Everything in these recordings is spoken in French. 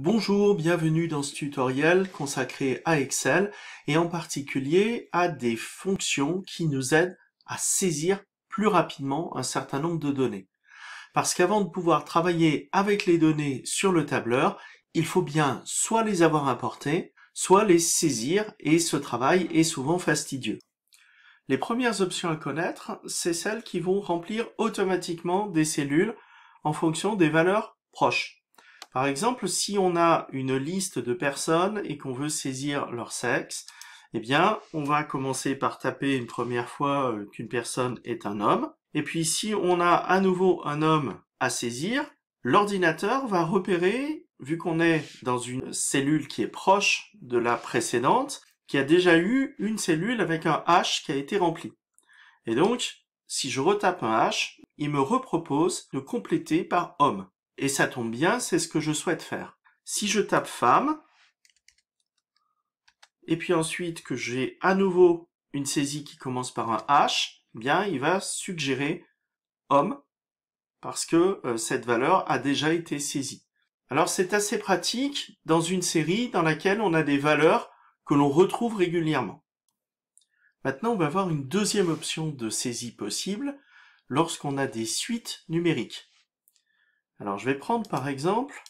Bonjour, bienvenue dans ce tutoriel consacré à Excel et en particulier à des fonctions qui nous aident à saisir plus rapidement un certain nombre de données. Parce qu'avant de pouvoir travailler avec les données sur le tableur, il faut bien soit les avoir importées, soit les saisir et ce travail est souvent fastidieux. Les premières options à connaître, c'est celles qui vont remplir automatiquement des cellules en fonction des valeurs proches. Par exemple, si on a une liste de personnes et qu'on veut saisir leur sexe, eh bien, on va commencer par taper une première fois euh, qu'une personne est un homme. Et puis, si on a à nouveau un homme à saisir, l'ordinateur va repérer, vu qu'on est dans une cellule qui est proche de la précédente, qui a déjà eu une cellule avec un H qui a été rempli. Et donc, si je retape un H, il me repropose de compléter par homme. Et ça tombe bien, c'est ce que je souhaite faire. Si je tape femme, et puis ensuite que j'ai à nouveau une saisie qui commence par un H, bien il va suggérer homme, parce que euh, cette valeur a déjà été saisie. Alors c'est assez pratique dans une série dans laquelle on a des valeurs que l'on retrouve régulièrement. Maintenant, on va voir une deuxième option de saisie possible lorsqu'on a des suites numériques. Alors je vais prendre par exemple,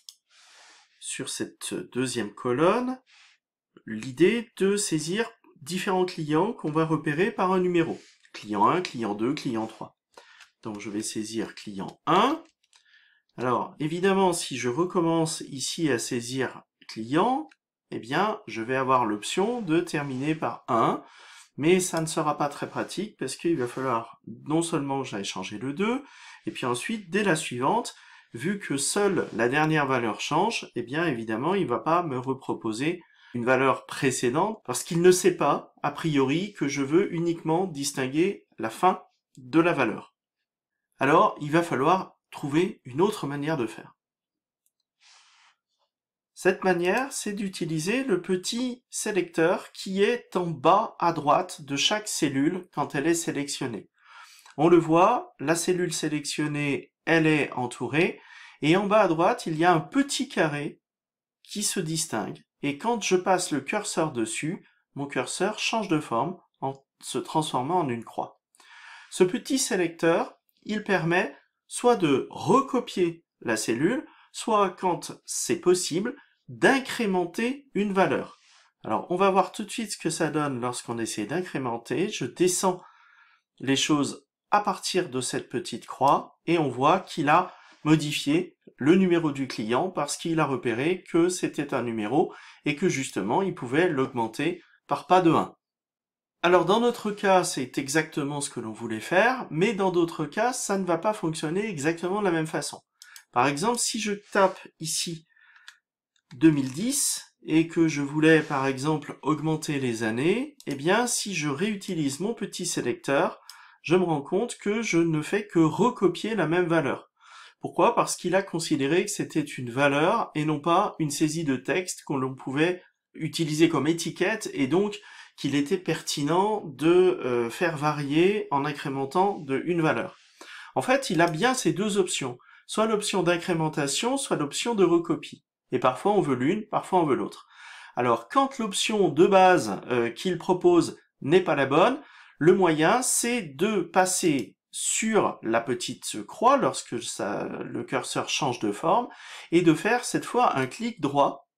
sur cette deuxième colonne, l'idée de saisir différents clients qu'on va repérer par un numéro. Client 1, client 2, client 3. Donc je vais saisir client 1. Alors évidemment, si je recommence ici à saisir client, eh bien je vais avoir l'option de terminer par 1, mais ça ne sera pas très pratique parce qu'il va falloir non seulement j'aille changer le 2, et puis ensuite, dès la suivante, vu que seule la dernière valeur change, eh bien évidemment, il ne va pas me reproposer une valeur précédente parce qu'il ne sait pas, a priori, que je veux uniquement distinguer la fin de la valeur. Alors, il va falloir trouver une autre manière de faire. Cette manière, c'est d'utiliser le petit sélecteur qui est en bas à droite de chaque cellule quand elle est sélectionnée. On le voit, la cellule sélectionnée elle est entourée, et en bas à droite, il y a un petit carré qui se distingue, et quand je passe le curseur dessus, mon curseur change de forme en se transformant en une croix. Ce petit sélecteur, il permet soit de recopier la cellule, soit quand c'est possible, d'incrémenter une valeur. Alors, on va voir tout de suite ce que ça donne lorsqu'on essaie d'incrémenter. Je descends les choses à partir de cette petite croix et on voit qu'il a modifié le numéro du client parce qu'il a repéré que c'était un numéro et que justement il pouvait l'augmenter par pas de 1. Alors dans notre cas, c'est exactement ce que l'on voulait faire, mais dans d'autres cas, ça ne va pas fonctionner exactement de la même façon. Par exemple, si je tape ici 2010 et que je voulais par exemple augmenter les années, eh bien si je réutilise mon petit sélecteur, je me rends compte que je ne fais que recopier la même valeur. Pourquoi? Parce qu'il a considéré que c'était une valeur et non pas une saisie de texte qu'on pouvait utiliser comme étiquette et donc qu'il était pertinent de euh, faire varier en incrémentant de une valeur. En fait, il a bien ces deux options, soit l'option d'incrémentation, soit l'option de recopie. Et parfois on veut l'une, parfois on veut l'autre. Alors quand l'option de base euh, qu'il propose n'est pas la bonne, le moyen, c'est de passer sur la petite croix lorsque le curseur change de forme et de faire cette fois un clic droit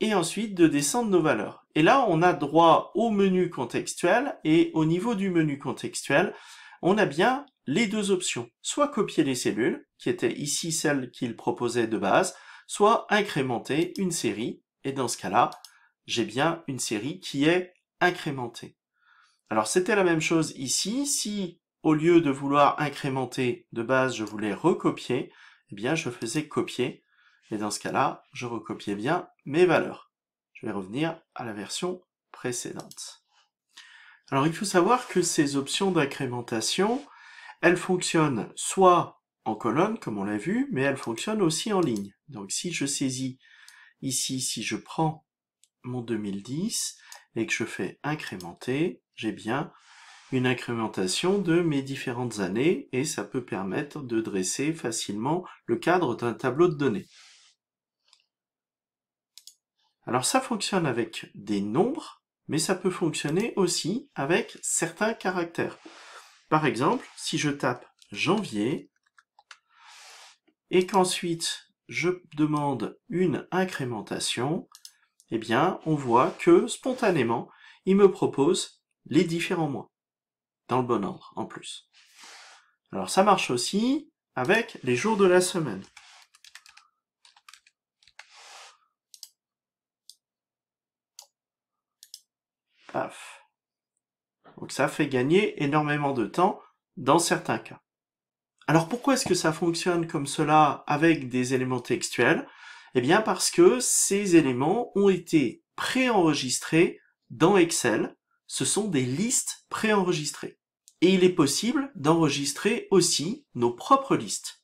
et ensuite de descendre nos valeurs. Et là, on a droit au menu contextuel et au niveau du menu contextuel, on a bien les deux options. Soit copier les cellules, qui étaient ici celles qu'il proposait de base, soit incrémenter une série. Et dans ce cas-là, j'ai bien une série qui est incrémentée. Alors c'était la même chose ici, si au lieu de vouloir incrémenter de base, je voulais recopier, eh bien je faisais copier, et dans ce cas-là, je recopiais bien mes valeurs. Je vais revenir à la version précédente. Alors il faut savoir que ces options d'incrémentation, elles fonctionnent soit en colonne, comme on l'a vu, mais elles fonctionnent aussi en ligne. Donc si je saisis ici, si je prends mon 2010 et que je fais incrémenter, j'ai bien une incrémentation de mes différentes années et ça peut permettre de dresser facilement le cadre d'un tableau de données. Alors ça fonctionne avec des nombres, mais ça peut fonctionner aussi avec certains caractères. Par exemple, si je tape janvier, et qu'ensuite je demande une incrémentation, eh bien, on voit que spontanément, il me propose les différents mois, dans le bon ordre en plus. Alors ça marche aussi avec les jours de la semaine. Paf. Donc ça fait gagner énormément de temps dans certains cas. Alors pourquoi est-ce que ça fonctionne comme cela avec des éléments textuels? Eh bien parce que ces éléments ont été préenregistrés dans Excel. Ce sont des listes préenregistrées. Et il est possible d'enregistrer aussi nos propres listes.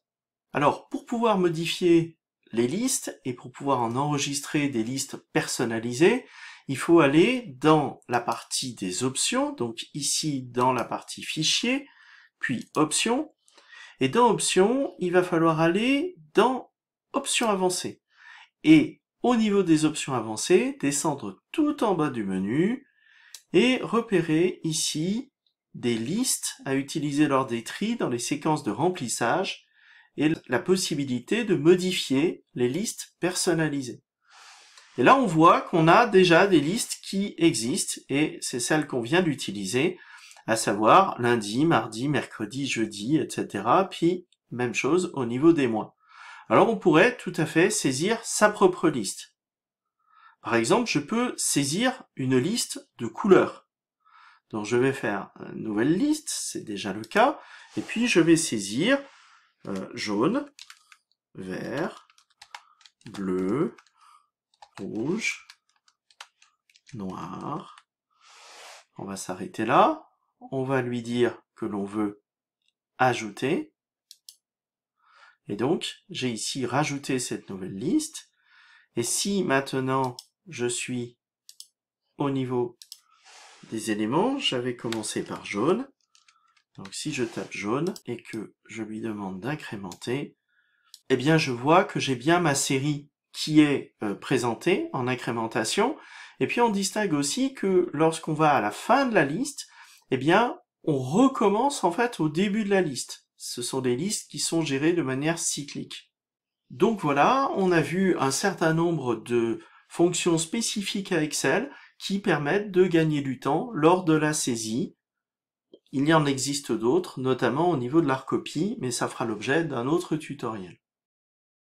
Alors pour pouvoir modifier les listes et pour pouvoir en enregistrer des listes personnalisées, il faut aller dans la partie des options, donc ici dans la partie fichier, puis options, et dans options, il va falloir aller dans options avancées. Et au niveau des options avancées, descendre tout en bas du menu et repérer ici des listes à utiliser lors des tris dans les séquences de remplissage et la possibilité de modifier les listes personnalisées. Et là, on voit qu'on a déjà des listes qui existent, et c'est celle qu'on vient d'utiliser, à savoir lundi, mardi, mercredi, jeudi, etc. Puis, même chose au niveau des mois. Alors, on pourrait tout à fait saisir sa propre liste. Par exemple, je peux saisir une liste de couleurs. Donc, je vais faire une nouvelle liste, c'est déjà le cas, et puis je vais saisir euh, jaune, vert, bleu, rouge, noir. On va s'arrêter là. On va lui dire que l'on veut ajouter. Et donc, j'ai ici rajouté cette nouvelle liste. Et si maintenant je suis au niveau des éléments, j'avais commencé par jaune. Donc si je tape jaune et que je lui demande d'incrémenter, eh bien je vois que j'ai bien ma série qui est euh, présenté en incrémentation. Et puis on distingue aussi que lorsqu'on va à la fin de la liste, eh bien, on recommence en fait au début de la liste. Ce sont des listes qui sont gérées de manière cyclique. Donc voilà, on a vu un certain nombre de fonctions spécifiques à Excel qui permettent de gagner du temps lors de la saisie. Il y en existe d'autres, notamment au niveau de la recopie, mais ça fera l'objet d'un autre tutoriel.